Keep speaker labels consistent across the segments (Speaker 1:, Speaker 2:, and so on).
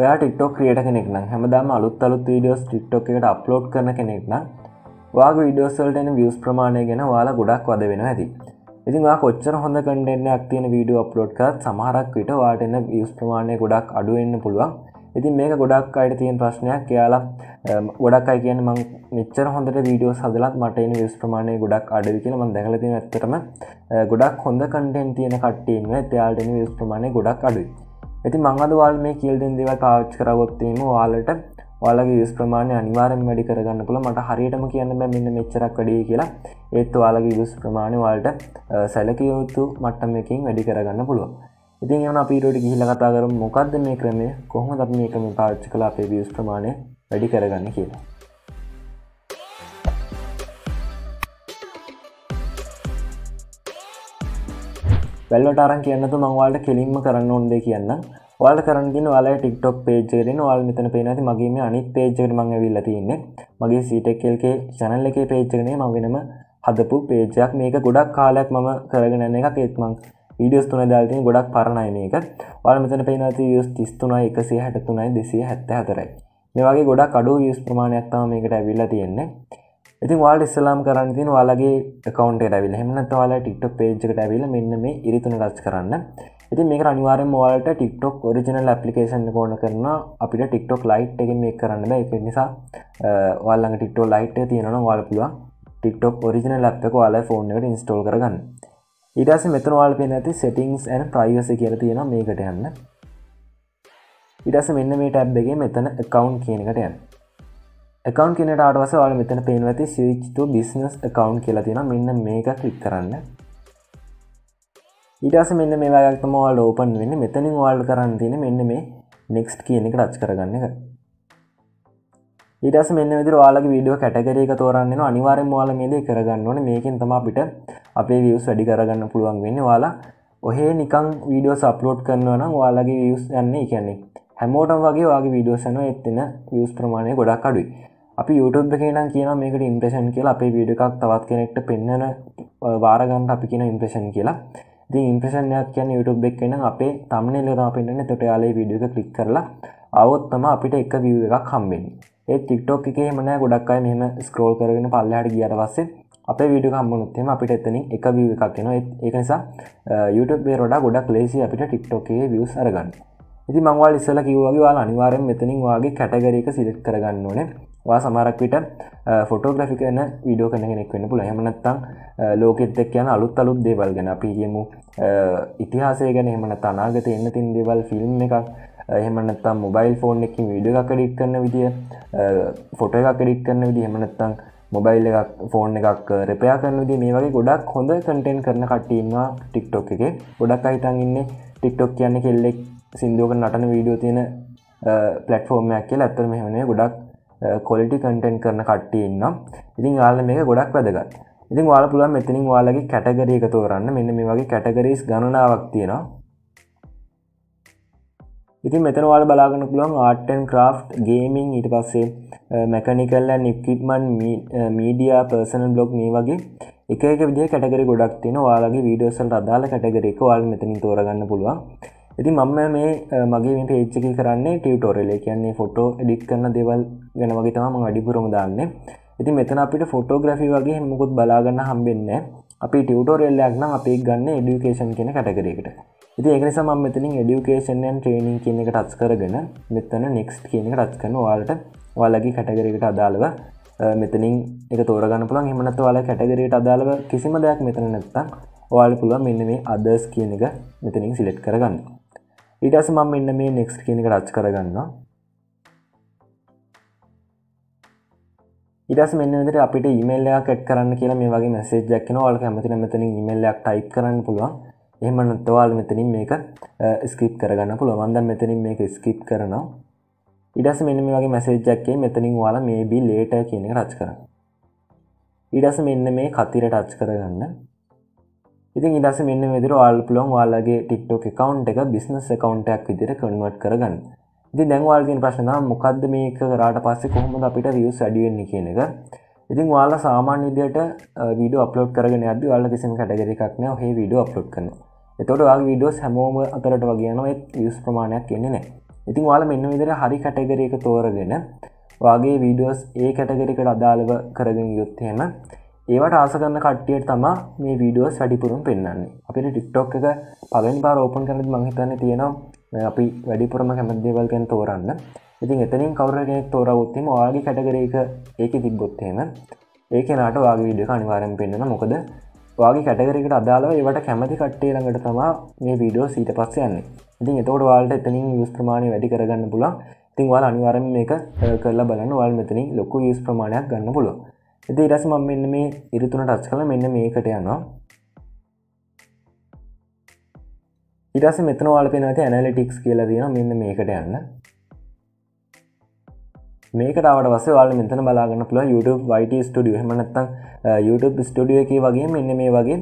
Speaker 1: ඔයා ටික්ටෝක් ක්‍රියට කෙනෙක් නම් හැමදාම අලුත් අලුත් වීඩියෝස් ටික්ටෝක් එකට අප්ලෝඩ් කරන කෙනෙක් නම් වාග විඩියෝසල්ටන වියස් ප්‍රමාණය ගැන වාලා ගොඩක් වද වෙන ඇති. ඉතින් කොච්චර හොඳ කටෙන්න්න අක්තියන වීඩියෝ අප්ලෝඩ්කත් සමහරක් විට වාටන වියස් ප්‍රමාණය ගොඩක් අඩුවෙන්න්න පුළුවන්. ඉතින් මේක ගොඩක් අයට තියෙන ප්‍රශ්නයක්. කියලා ගොඩක් අයි කියන මං මෙච්චර හොඳට වීඩියෝ සදලත් මටන විස් ප්‍රමාණය ගොඩක් අඩවි කියන මන් දැකලති ඇත්තටම ගොඩක් හොඳ කටෙන් තියෙන කට්ටීම එයාල්ටන විස් ප්‍රමාණය ගොඩක් අඩුයි. ඇති මංගද වාල් මේ කියල්දෙන් දෙව පාච්ච කරගොත්තීම වාලට වාලගේ විස් ප්‍රමාණය අනිවාරෙන් වැඩි කරගන්න පුළ මට හරියටම කියන්න මෙන්න මෙච්චරක් වඩිය කියලා. ඒත් වාලගේ විස් ප්‍රමාණය වල්ට සැලකයුතු මට්ටමකින් වැඩි කරගන්න පුළුව ඉතින් එවන අපිට ගිහිල කතා කර මොකක්ද මේ ක්‍රමය? කොහොම ද මේ ක්‍රම පාච්චි කලා අපේ වියස් ප්‍රමාණය වැඩි කරගන්න කියලා? වැල්ලට අරන් කියන්නතු මංවාලට කෙලින්ම කරන්න ඕන්දේ කියන්න. වල් කරන්ගෙන වල ටික්ටොක් පේජරෙන වල් මෙතන පේනති මගේම අනිත් පේජර මං විල්ල තියන්නේ. මගේ සීටෙක්කල්ගේ චැනල් එක පේජරනේ ම වෙනම හදපු පේජයක් මේක ගොඩක් කාලයක් මම කරගෙන එක ඒත්මං වීඩියස් තුන දාල්තිය ගොඩක් පරණයි මේක. වල් මෙතන පේනති යස් තිස්තුනයි එකසේ හැට තුනයි දෙසිය හැත්ත හතරයි මේවාගේ ගොඩක් අඩු යස් ප්‍රමාණයක්ත්තම මේකට ඇවිල්ල තියෙන්නේ. ඉතින් වාල් ඉස්සලාම් කරන්න තින වාලගේ කවන්ට ඇවිල් හෙමනත් වාලා ටික්ටොක් පේජ්කට ඇවිල මෙන්න මේ ඉරිතුන රච් කරන්න. ඉති මේ අනිවාරෙන් මෝලට ටික්ටොක් ඔරිජනල් අපපලිකේෂන් කෝන කරන අපිට ටික්ටොක් ලයිට් එක මේ කරන්න එක නිසා වල්ලඟ ටික්ටෝ ලයිට් තියෙනවා වාල පුළුවන් ටික්ටොක් ඔරිජනල් ලප්ක වාලා ෆෝන් එකට ඉන්ස්ටෝල් කරගන්න. ඉටස මෙතනවාල් පෙන ඇති සෙටිංස් ඇන් ප්‍රයිවස කියර තියෙන මේකට යන්න. ඉටස මෙන්න මේ ටැබ්බගේ මෙතන එකකවන්් කියනකට යන්න. එකකවන්් කියනට අටවස වාල මෙතන පේනවති සිවිච්තු බිස්නස් එකකවන්් කියලා තියෙන මෙන්න මේක කලික් කරන්න. ඊටස මෙන්න මේ වැගක්තම වාල් ඕපන් වෙන්න. මෙතනින් වාල් කරන්න තියෙන මෙන්න මේ නෙක්ස්ට් කියන එක රච් කරගන්න එක. ඊටස් මෙන්න විදිර වාලගේ වීඩියෝ කැටගරේක තෝරන්න අනිවාරෙන් වාල මේද කරගන්න ඕන. මේකින් තම අපිට අපේ වියස් වැඩි කරගන්න පුළුවන් වෙන්න. වාලා ඔහේ නිකං වීඩියෝ සප්ලෝඩ් කරනවා නම් වාලගේ වියස් යන්නේ. කියන්නේ හැමෝටම් වගේ වගේ වීඩියෝසන එත්තින වියස් ප්‍රමාණය ගොඩක් අඩුයි. අපි YouTube එක නම් කියන මේකට ඉම්ප්‍රේෂන් කියලා අපේ වීඩිය එකක් තවත් කෙනෙක්ට පෙන්න්නන වාරගන්ට අපි කියන ඉම්ප්‍රේෂන් කියලා. ති ඉම්ප්‍රේෂන්යක් කියන YouTube එක් එන අපේ තම්න ලෙරා පෙන්න්න තොට යාලේ වීඩියෝ එක කලික් කරලා අවොත්තම අපිට එක විය එකක් හම්බෙන්නේ. ඒ ටික්ටොක් එක හෙමන ගොඩක් අයි මෙම ස්ක්‍රෝල් කරගෙන පල්ලහට ගියට පස්සේ අපේ විඩිය කම්බනුත්තෙම අපිට එතනින් එක විය එකක් එෙන ඒක නිසා YouTube රොඩ ගොඩක් ලේසි අපිට ටික්ටොකේ වියස් අරගන්න. ඉති මංවල් ඉස්සල කිව්වගේ වාල අනිවාරෙන් මෙතනින් වගේ කැටගරක සිලෙට් කරගන්න ඕනේ. වා සමරක් විට ෆොටෝග්‍රෆි කන විඩෝ කන කෙනෙක් වෙන පුළ හමනත්තං ලෝකෙත් එක් යන අලුත් අලුත් දේවල් ගැන පියමු ඉතිහාසය ගැන එමන තනාගත එන්න තින් දේවල් ෆිල්ම් එකක් එහෙමනත්තම් මොබයිල් ෆෝන් එකින් විඩිය එකක් ඩික් කරන්න විදිිය ෆොට එකක් ඩික් කරන්න විදි එමනත්තං මොබයිල් එකක් ෆෝන් එකක් රෙපයා කරන විදි මේ වගේ ගොඩක් හොඳ කටෙන් කරන කට්ටන්වා ටික්ටොක් එක. ගොඩක් අයිතන් ඉන්න ටික්ටොක් කියන්න කෙල්ලෙක් සිින්දුවක නටන වීඩියෝ තියෙන පලටෆෝර්මයක් කියල. ඇත්තර මෙහමේ ගොඩක් කොලිටි කටෙන්් කරන කට්ටඉන්නම් ඉතින් යාල මේක ගොඩක් වැදගත්. ඉතින් වාල පුළුවන් මෙතනින් වාලගේ කැටගරී එක තෝරන්න. මෙන්න මේ වගේ කැටගරීස් ගණනාවක් තියෙනවා. ඉතින් මෙතනවාල බලාගන්න පුළුවන් ආටන් ක්‍රෆ් ගේමිං ඊට පස්සේ මැකනිකල්ල නික්කිටමන් මීඩිය පර්සනල් බ්ලොග් මේ වගේ එක විදි කටගරි ගොඩක් තින වාලගේ වීඩියෝසල් අදාල කටගරෙක වාල් මෙතනින් තෝරගන්න පුළුවන්. ඉති මම මේ මගේ ට ඒච්චකි කරන්නේ ටියටෝරල කියන්නේ ෆොටෝ එඩික් කරන්න දෙවල් ගැන වගේ තම අඩිපුරම දාන්න. ඉති මෙතන අපිට ෆොටෝග්‍රෆි වගේ හෙමකුත් බලාගන්න හම්බෙන්න අපි ටියටෝරෙල්ලයක් නම් අපේ ගන්න එඩියුකේෂන් කියන කටගරෙකට ඉති ඒකනිසා ම මෙතනින් එඩියුකේෂන්යන් ට්‍රේනිින් කියන එක ටස් කරගෙන මෙතන නෙක්ස්ට් කියන එක ටස් කන වාලට වලගේ කැටගරකට අදාළව මෙතනින් එක තෝරගන්න පුළන් එමනත් වාල කැටගරයට අදාළව කිසිම දෙයක් මෙතන නැත්තම් වාල පුළුවන් මෙන්න මේ අදස් කියන එක මෙතනින් සිලෙට් කරගන්න. ඊටස මම මෙන්න මේ නෙක්ස්ට් කියන එක රච් කරගන්න ඉටස් මෙන්න විදිට අපිට ඉමල්ලයක් කට් කරන්න කියලා මේ වගේ මැසේ ජක්න වල් කැමතින මෙතනින් ඉමල්ලයක් ටයිප් කරන්න පුළුවන්. එහමනත්වාල් මෙතනින් මේක ස්කිප් කරගන්න පුළුවන්ද මෙතනින් මේක ස්කිප් කරනවා. ඉඩස් මෙන්න වගේ මැසේජ්ජක්කේ මෙතනින් වාලා මේබී ලේට කියන රච් කර ඉඩස මෙන්න මේ කතිර ටච් කරගන්න. ඉතින් ඉඩස මෙන්න මෙදිර ආල් පුලොන් වාලගේ ටික්ටෝක කවන්් එක බිස්නස් කවන්ටක් විදිර කන්වට් කරගන්න. ඉති දැන්වාල්ගෙන් ප්‍රශ්න මොකක්ද මේක රාට පස්සේ කොහොමද අපිට වියස් අඩියෙන්නේ කියන එක. ඉතින් වාල සාමාන්‍ය විදියට වීඩියෝ අප්ලෝඩ් කරගෙන අද වාල කිසිම කටගර එකක්න හේ වීඩියෝ අප්ලෝඩ් කරන එතොට වගේ වීඩියෝස් හැමෝම අතරට වගේ නොත් යස් ප්‍රමාණයක් කියන්නේ නෑ ඉතින් වාල මෙන්න විදිර හරි කටගර එක තෝරගෙන වගේ වීඩියෝස් ඒ කැටගරිකට අදාළව කරගෙන යුත්තහෙම ඒවට ආසගන්න කට්ටියට තමා මේ වීඩියෝස් වැඩිපුරුම් පෙන්න්නන්නේ අපිට ටික්ටොක් එක පලෙන් පාර ඕපන් කරනත් මහිතන්න තියෙනවා අපි වැඩිපුරම කැමදේවල් ගැන තෝරන්න. ඉතින් එතනින් කවරගෙනෙක් තෝරවුත්තිම වාගේ කැටගර එක ඒක තිබ්බොත්තේම ඒක නට වාගේ විඩිය අනිවාරෙන් පෙන්න්න මොකද වගේ කැටගරකට අදාලව ඒවට කැමති කට්ටේ ළඟට තමා මේ වීඩියෝ සීට පස්ස යන්නේ. ඉතින් එතකොට වාල්ට එතනින් යස් ප්‍රමාණය වැඩි කරගන්න පුලා තින් වාල් අනිවාරම මේක කරලා බලන්න. වල් මෙතනින් ලොකු යස් ප්‍රමාණයක් ගන්න පුලො එති ඉරස මම මෙන්න මේ ඉරිතුන ටච් කළ මෙන්න මේකට යනවා. ඉරස මෙතන වාල පෙනති ඇනලිටික්ස් කියලා තියෙන මෙන්න මේකට යන්න. මේකටාවට වස වාල මෙතන බලාගන්න පුළ YouTube වයිට ස්ටඩිය හමනත්තං YouTube ස්ටඩිය එක වගේ මෙන්න මේ වගේ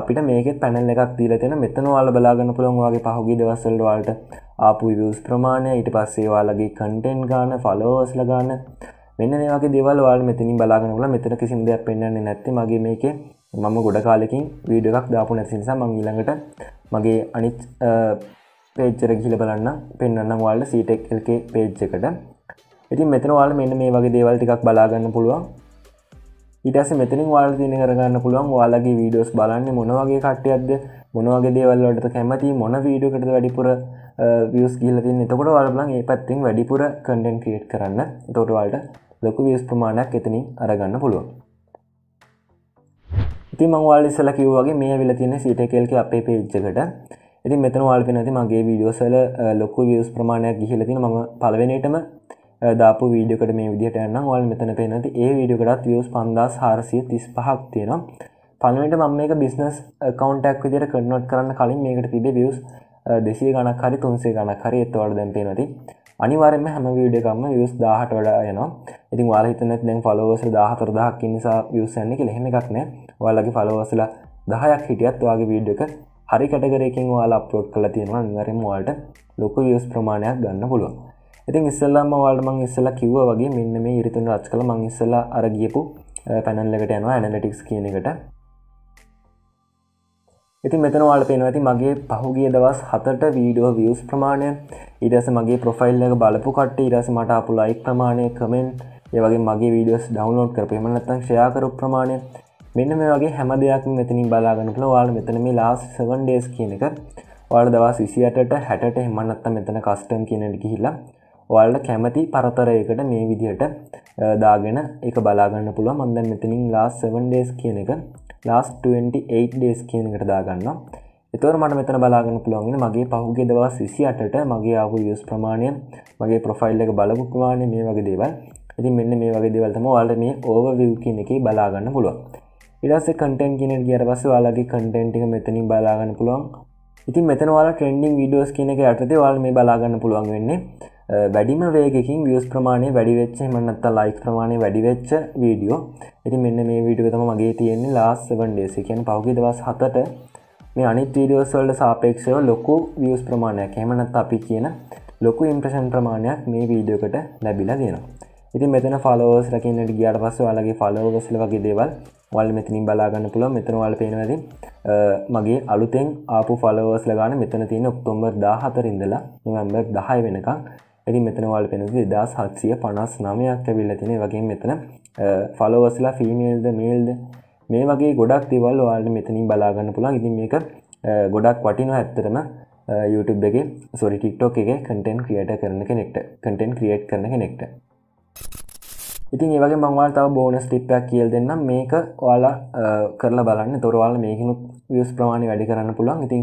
Speaker 1: අපිට මේක පැනල් එකක් දීල තියෙන මෙතන වාල බලාගන්න පුළන් වගේ පහුගේ දවස්සල් වාල්ට ආපු වියස් ප්‍රමාණය. ඊට පස්සේ වාලගේ කන්ටෙන්් ගාන ෆලෝස්ල ගාන මෙන්න මේගේ දේවල් වාල් මෙතනින් බලාගනල මෙතන කිසිම දෙයක් පෙන්න්නේ නැති මගේ මේක මම ගොඩ කාලෙකින් වීඩ එකක් දාපු නැතිනිසා මං ඊළඟට මගේ අනිත් පේච්චර ගිල බලන්න පෙන්න්න වාල්ට සීටෙක්ල්ගේ පේච්ච එකට. ඉතින් මෙතන වාල මෙන්න මේ වගේ දේවල් ටිකක් බලාගන්න පුළුවන්. ඉටස මෙතනින් වාල් තින කරගන්න පුළුවන් වාලගේ වීඩියෝස් බලන්න මොනවගේ කට්ටයක්ද මොනවගේ දේවල්ලට කැමති මොන වීඩියෝකට වැඩිපුර වියස් ගිලතින් එතකොට වලබලන් ඒ පත්තිෙන් වැඩිපුර කඩෙන් ක්‍රියට් කරන්න. තොටවල්ට ලොකු වියස් ප්‍රමාණයක් එතනින් අරගන්න පුළුවන්. ඉති මංවාල් ඉස්සල කිව්වගේ මේ විල තින සිට කෙල්ක අපේ පේච්චකට ඉති මෙතන වාල් පෙනති මගේ වීඩියෝසල ලොකු වියස් ප්‍රමාණයක් ගිහිලතින ම පලවෙනටම දාපු වීඩියකට මේ විදිට යන්න වල් මෙතන පෙනති ඒ වීඩියකටත් වියස් පන්දස් හාරසිය තිස් පහක් තියෙනවා. පලට මම මේක බිස්නස් කවන්ටක් විදිර කන්නොට් කරන්න කලින් මේකට තිබේ වියස් දෙසිය ගනක් හරි තුන්සේ ගනක් හරි එත්තවට දැන් පේනති අනිවාරෙන්ම හැම වීඩියකම වියස් දාහට වඩා යනවා. ඉතින් වාල හිතනෙත් දැන් ෆලෝවස දාහතර දහක් නිසා වියසන්නේ ලෙහෙම එකක් නෑ. වල්ලගේ ෆලෝවසල දහයක් හිටියත් වගේ වීඩිය එක හරි කටගරයකින් වාලා අප්ලෝඩ් කළ තියෙනවා. නිවරෙන් වාල්ට ලොක වියස් ප්‍රමාණයක් ගන්න පුළුව ඉතින් ඉස්සල්ලාම වාල්ට මං ඉස්සලා කිව්ව වගේ මෙන්න මේ ඉරිතුන් රච් කළ. මං ඉස්සලා අරගියපු පැනල්ලකට යනවා ඇනලටික්ස් කියන එකට. ඉතින් මෙතන වාල පේනවති මගේ පහුගිය දවස් හතට වීඩියෝ වියස් ප්‍රමාණය. ඉඩස මගේ ප්‍රොෆයිල් එක බලපු කට ඉරස මට අපපු ලයික් ප්‍රමාණය කමෙන්් ඒවගේ මගේ වීඩියෝස් ඩවන්ලෝඩ් කරපීම නත්තං ෂයාකරු ප්‍රමාණය මෙන්න මේ වගේ හැම දෙයක් මෙතනින් බලාගන්නපල වාල මෙතන මේ ලාස් සවන් ඩේස් කියන එක වාල දවස් විසියටට හැට එමන්නත්ත මෙතන කස්ටම් කියනට ගිහිල්ලා ඔයාලට කැමති පරතරයකට මේ විදිහට දාගෙන එක බලාගන්න පුළුව මන්දන් මෙතනින් ලාස් 7 ඩේස් කියන එක ලාස් 28 ඩේස් කියනකට දාගන්න එතවර මට මෙතන බලාගන්න පුළුවන්ගෙන මගේ පහුගේ දවස් විසි අටට මගේ ආපු යස් ප්‍රමාණය මගේ ප්‍රොෆයිල් එක බලපු ප්‍රමාණය මේ වගේ දේවල්. ඉතින් මෙන්න මේ වගේ දෙවල්තම වාලට මේ ඕව විව් කියන එක බලාගන්න පුළුවන්. ඉඩස්ස කටන් කියන ගියට පස වාලගේ කටන්ටික මෙතනින් බලාගන්න පුළුවන්. ඉතින් මෙතන වාලා ට්‍රෙන්ඩිං විඩියෝස් කියන එක යටතේ වාල් මේ බලාගන්න පුළුවන් වෙන්නේ. වැඩිම වේගකින් වියස් ප්‍රමාණය වැඩිවෙච්ච මන්නත්ත ලයික් ප්‍රමාණය වැඩිවෙච්ච වීඩියෝ ඇති මෙන්න මේ වීඩියෝ තම මගේ තියෙන්නේ ලාස් සවන්ඩේස කියන පහුගි දවස් හතට මේ අනිත් වීඩියෝස්වල්ට සාපේක්ෂව ලොකු වියස් ප්‍රමාණයක් හෙමනත් අපි කියන ලොකු ඉම්ප්‍රෂන් ප්‍රමාණයක් මේ වීඩියෝකට ලැබිලා තියෙනවා. ඉතින් මෙතන ෆලෝස් රකින්නට ගියට පස්ස වලගේ ෆලෝගස්ල වගේ දේවල් වල් මෙතනින් බලාගන්න පුළ මෙතන වල පේනවද මගේ අලුතෙන් ආපු ෆලෝස් ලගාන මෙතන තියෙන ඔක්තොම්බර් දා හතරින්දලා නොවම්බර් දහය වෙනකම් ඇති මෙතනවල් පෙනති දස් හත්සිය පනස් නමයක් ඇවිල්ල තින වගේ මෙතන ෆලෝවස්ලා ෆිමේල්ද මේල්ද මේ වගේ ගොඩක් තිවල් වාල්ට මෙතනින් බලාගන්න පුළන් ඉතින් මේක ගොඩක් වටින ඇත්තරම YouTube එක සොරි ටික්ටෝක් එක කටෙන් ක්‍රියට කරන කෙනෙක්ට කටෙන් ක්‍රියට් කරන කෙනෙක්ට. ඉතින් ඒවගේ මංවාල් තව බෝනස් ටිප්පයක් කියල් දෙන්නම්. මේක ඔයාලා කරලා බලන්න. තොරවාල මේකනුත් වියස් ප්‍රමාණි වැඩි කරන්න පුළුවන්. ඉතින්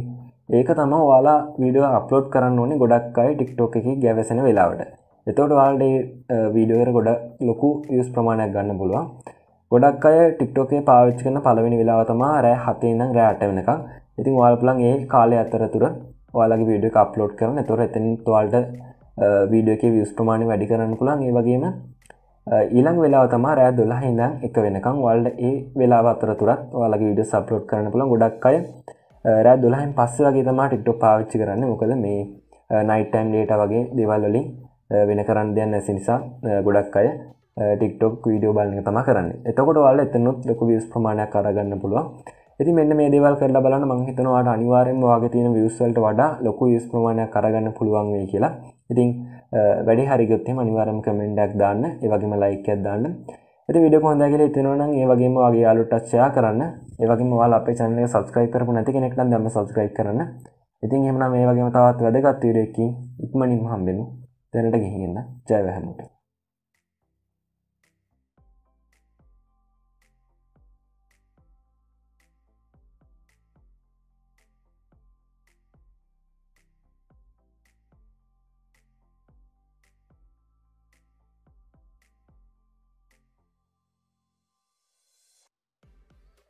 Speaker 1: ඒක තම වාලා වීඩියෝ අප්ලෝඩ් කරන්න ඕනේ ගොඩක් අයි ටික්ටෝක එක ගැවසෙන වෙලාවට. එතවට වාල්ඩේ වීඩියෝර ගොඩ ලොකු යස් ප්‍රමාණයක් ගන්න පුළුවන්. ගොඩක් අය ටික්ටෝකේ පාවිච්චි කන පලවෙනි වෙලාවතමා රෑ හතේනම් රෑට වෙනක ඉතින් වාල්පලන් ඒ කාලය අතරතුර වාලගේ වීඩිය අප්ලෝඩ් කරන තොර එතන් තුවාල්ට වීඩියෝක වියස් ප්‍රමාණය වැඩි කරන්න පුළන් ඒ වගේම ඊළං වෙලා තම රෑ දොලා හිදන් එක වෙනකම් වල්ඩ ඒ වෙලා අතරතුරත් වාලගේ විඩිය සප්ලෝඩ් කරන පුළන් ගොඩක් අය රෑ දොලහන් පස්ස වගේ තමා ටික්ටොක් පාවිච්චි කරන්න. මොකද මේ නයිටයිම් ඩේට වගේ දෙවල්වලින් වෙන කරන්න දෙයන්න ඇසි නිසා ගොඩක් අය ටික්ටොක් වීඩියෝ බලන්න තම කරන්න. එතකොට වල එතනුත් ලොක වියස් ප්‍රමාණයක් කරගන්න පුළුවන්. ඉති මෙන්න මේ දේවල් කරලා බලන්න මං හිතනවාට අනිවාරෙන් වගේ තියෙන වියස්වල්ට වඩා ලොකු යස් ප්‍රමාණයක් කරගන්න පුළුවන් වේ කියලා. ඉතින් වැඩි හරිගත්තේ අනිවාරම කමෙන්ඩක් දාන්න ඒවගේම ලයිකයක් දාන්න. ඇති විඩ හොඳ කියල ඉතිනවනම් ඒ වගේම වගේ යාලුටච්චයා කරන්න. ඒවගේ වාල අප චනල සස්ක්‍රයි කරපු නැති කෙනෙක්ට දම සස්ක්‍රයි කරන්න. ඉතින් එමන මේ වගේම තවත් වැදගත් වීරයකින් ඉක්මනින් හම්බෙනු දැනට ගිහිගන්න ජයවැහමට